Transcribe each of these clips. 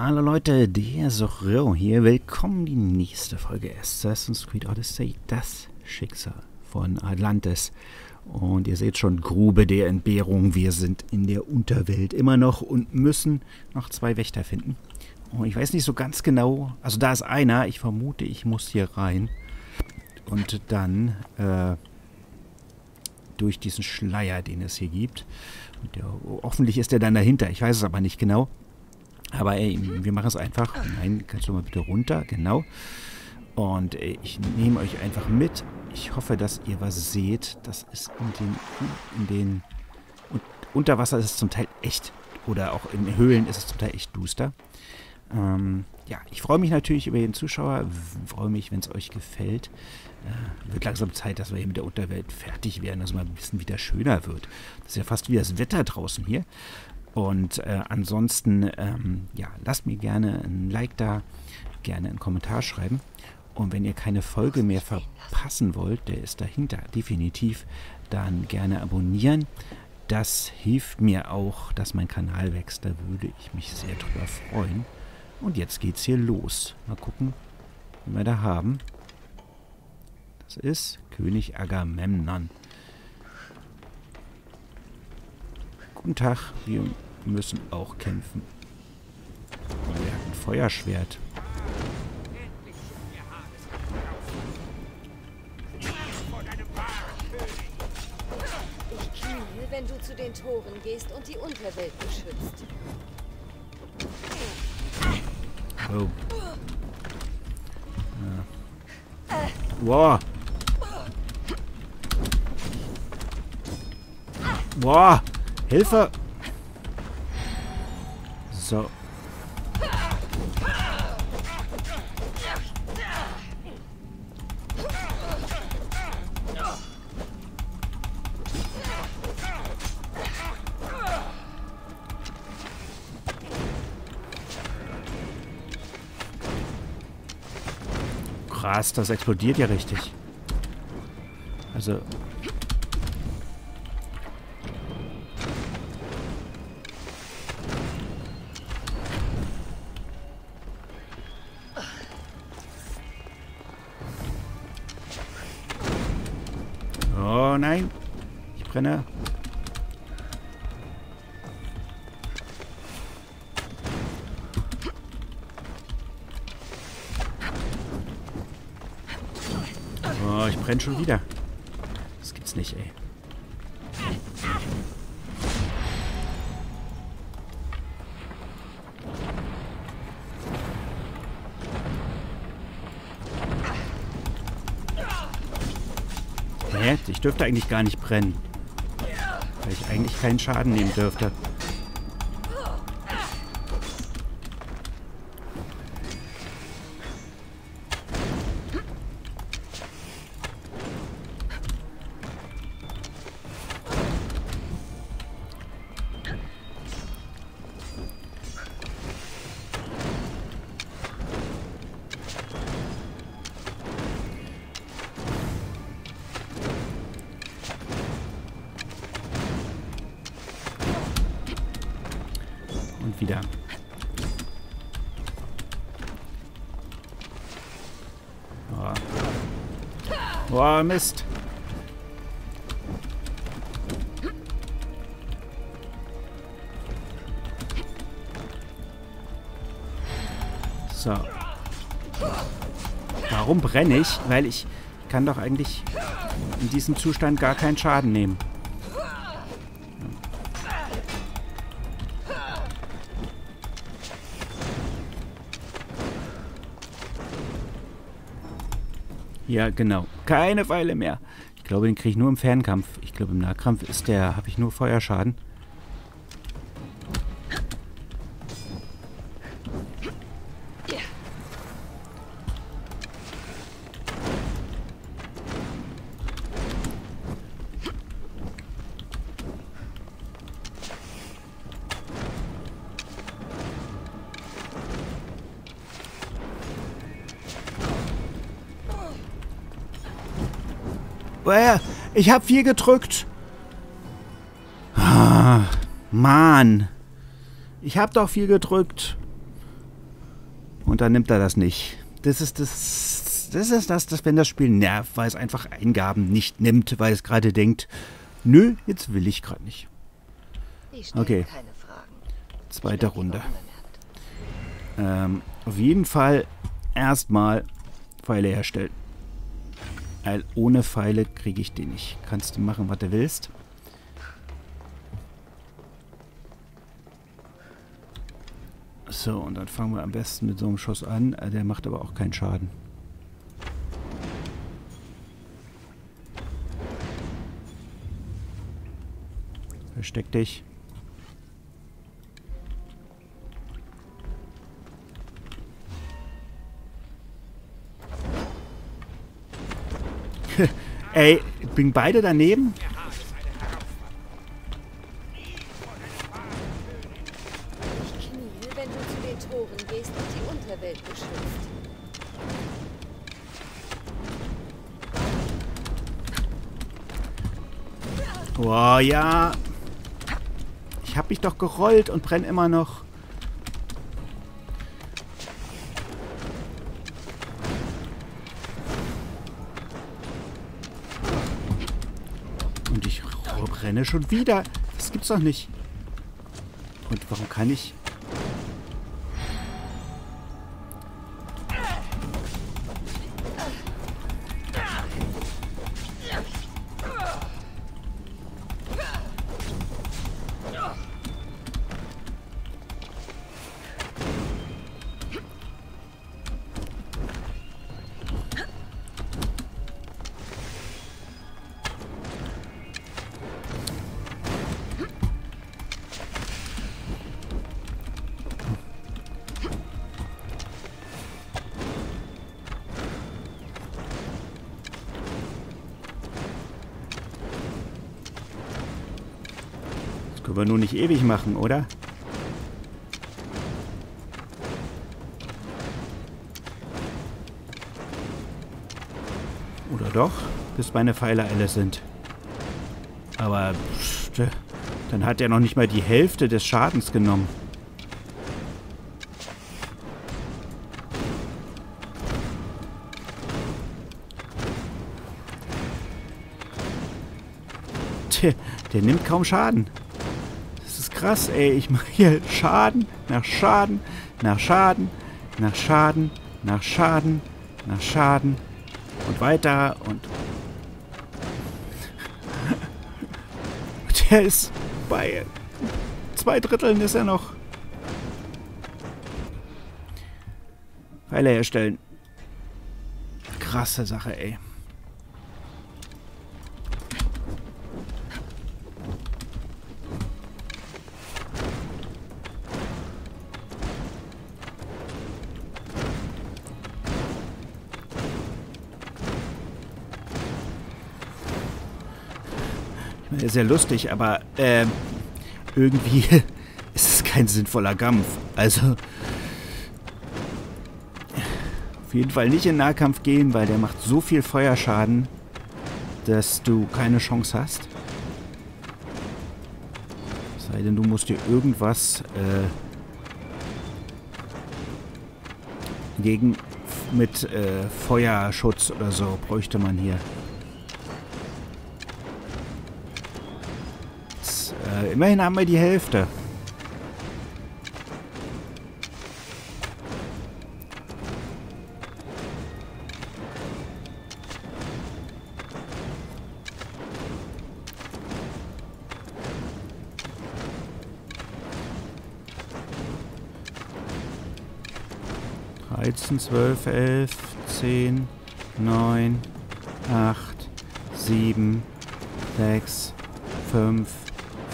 Hallo Leute, der Soro hier. Willkommen die nächste Folge Assassin's Creed Odyssey, das Schicksal von Atlantis. Und ihr seht schon, Grube der Entbehrung. Wir sind in der Unterwelt immer noch und müssen noch zwei Wächter finden. Und ich weiß nicht so ganz genau, also da ist einer, ich vermute, ich muss hier rein. Und dann äh, durch diesen Schleier, den es hier gibt. Der, hoffentlich ist der dann dahinter, ich weiß es aber nicht genau. Aber ey, wir machen es einfach. Nein, kannst du mal bitte runter, genau. Und ey, ich nehme euch einfach mit. Ich hoffe, dass ihr was seht. Das ist in den, in den unter Wasser ist es zum Teil echt, oder auch in Höhlen ist es zum Teil echt duster. Ähm, ja, ich freue mich natürlich über jeden Zuschauer, freue mich, wenn es euch gefällt. Äh, wird langsam Zeit, dass wir hier mit der Unterwelt fertig werden, dass es mal ein bisschen wieder schöner wird. Das ist ja fast wie das Wetter draußen hier. Und äh, ansonsten, ähm, ja, lasst mir gerne ein Like da, gerne einen Kommentar schreiben. Und wenn ihr keine Folge mehr verpassen wollt, der ist dahinter definitiv, dann gerne abonnieren. Das hilft mir auch, dass mein Kanal wächst. Da würde ich mich sehr drüber freuen. Und jetzt geht's hier los. Mal gucken, wie wir da haben. Das ist König Agamemnon. Guten Tag, wir müssen auch kämpfen. Oh, er hat ein Feuerschwert. Ich wenn du zu den Toren gehst und die Unterwelt beschützt. Oh. Ja. Wow. Boah, Hilfe! So. Krass, das explodiert ja richtig. Also, Nein. Ich brenne. Oh, ich brenne schon wieder. Das gibt's nicht, ey. Hä? Ich dürfte eigentlich gar nicht brennen. Weil ich eigentlich keinen Schaden nehmen dürfte. Oh, Mist. So. Warum brenne ich? Weil ich kann doch eigentlich in diesem Zustand gar keinen Schaden nehmen. Ja, genau. Keine Pfeile mehr. Ich glaube, den kriege ich nur im Fernkampf. Ich glaube, im Nahkampf ist der, habe ich nur Feuerschaden. Ich habe vier gedrückt. Ah, Mann. Ich habe doch vier gedrückt. Und dann nimmt er das nicht. Das ist das, das ist das, das, wenn das Spiel nervt, weil es einfach Eingaben nicht nimmt, weil es gerade denkt, nö, jetzt will ich gerade nicht. Okay. Zweite Runde. Ähm, auf jeden Fall erstmal Pfeile herstellen. Weil ohne Pfeile kriege ich den nicht. Kannst du machen, was du willst. So, und dann fangen wir am besten mit so einem Schuss an. Äh, der macht aber auch keinen Schaden. Versteck dich. Und die Unterwelt beschützt. Boah, ja. Ich hab mich doch gerollt und brenn immer noch. Brenne schon wieder. Das gibt's doch nicht. Und warum kann ich... können wir nur nicht ewig machen, oder? Oder doch? Bis meine Pfeile alle sind. Aber pff, dann hat er noch nicht mal die Hälfte des Schadens genommen. Der nimmt kaum Schaden. Krass, ey. Ich mache hier Schaden nach Schaden, nach Schaden, nach Schaden, nach Schaden, nach Schaden und weiter und... Der ist bei zwei Dritteln ist er noch. Pfeile herstellen. Krasse Sache, ey. Sehr lustig, aber äh, irgendwie ist es kein sinnvoller Kampf. Also auf jeden Fall nicht in Nahkampf gehen, weil der macht so viel Feuerschaden, dass du keine Chance hast. Sei denn, du musst dir irgendwas äh, gegen mit äh, Feuerschutz oder so bräuchte man hier. Äh, immerhin haben wir die Hälfte. Dreizehn, zwölf, elf, zehn, neun, acht, sieben, sechs, fünf,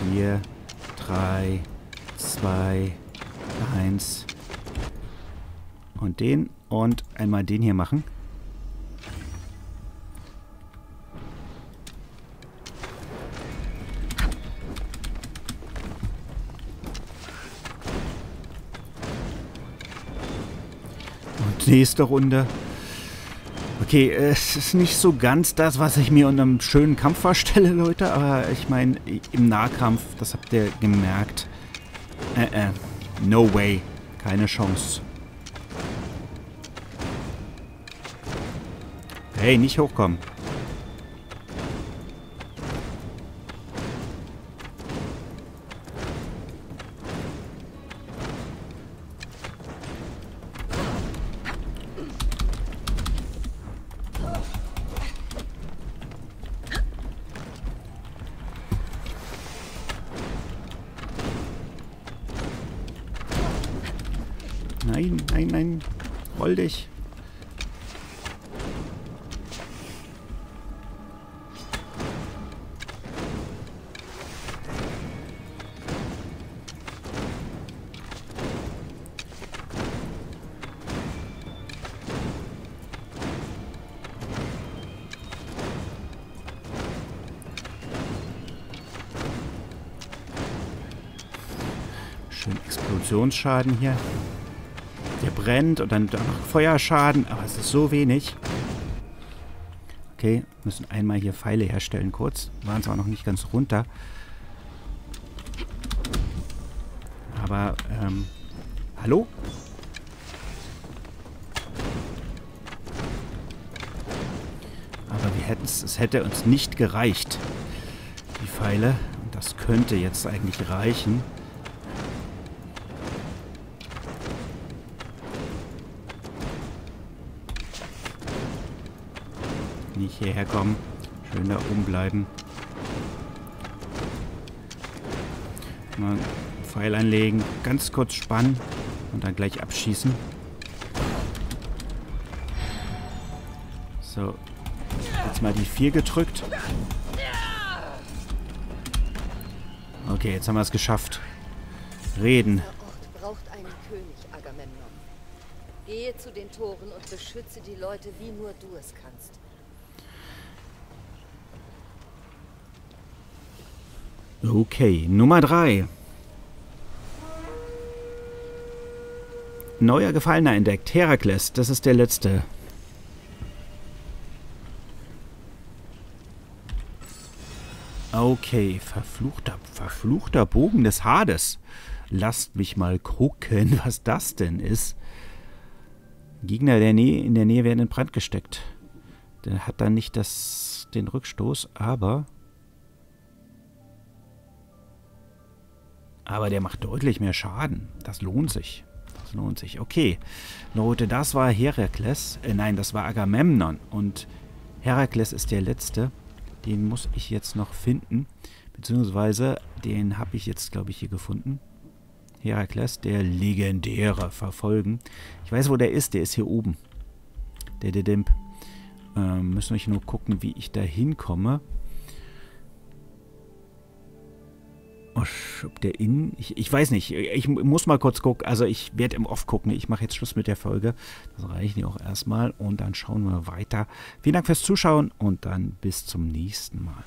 vier, drei, zwei, eins. Und den und einmal den hier machen. Und nächste Runde. Okay, es ist nicht so ganz das, was ich mir unter einem schönen Kampf vorstelle, Leute, aber ich meine, im Nahkampf, das habt ihr gemerkt. Äh, äh, no way. Keine Chance. Hey, nicht hochkommen. Nein, nein, nein. Roll dich. Schön Explosionsschaden hier. Der brennt und dann noch Feuerschaden, aber es ist so wenig. Okay, müssen einmal hier Pfeile herstellen kurz. Waren zwar noch nicht ganz runter. Aber, ähm, hallo? Aber wir hätten es, es hätte uns nicht gereicht, die Pfeile. Und das könnte jetzt eigentlich reichen. Hierher kommen. Schön da oben bleiben. Mal Pfeil einlegen, ganz kurz spannen und dann gleich abschießen. So. Jetzt mal die 4 gedrückt. Okay, jetzt haben wir es geschafft. Reden. Braucht einen König, Agamemnon. Gehe zu den Toren und beschütze die Leute, wie nur du es kannst. Okay, Nummer 3. Neuer Gefallener entdeckt. Herakles, das ist der letzte. Okay, verfluchter, verfluchter Bogen des Hades. Lasst mich mal gucken, was das denn ist. Gegner der Nähe, in der Nähe werden in Brand gesteckt. Der hat dann nicht das, den Rückstoß, aber... Aber der macht deutlich mehr Schaden. Das lohnt sich. Das lohnt sich. Okay. Leute, das war Herakles. Äh, nein, das war Agamemnon. Und Herakles ist der letzte. Den muss ich jetzt noch finden. Beziehungsweise, den habe ich jetzt, glaube ich, hier gefunden. Herakles, der legendäre, verfolgen. Ich weiß, wo der ist. Der ist hier oben. Der Dedimp. Ähm, müssen wir nur gucken, wie ich da hinkomme. Ob der in... Ich, ich, weiß nicht. Ich muss mal kurz gucken. Also ich werde im Off gucken. Ich mache jetzt Schluss mit der Folge. Das reicht ja auch erstmal. Und dann schauen wir weiter. Vielen Dank fürs Zuschauen und dann bis zum nächsten Mal.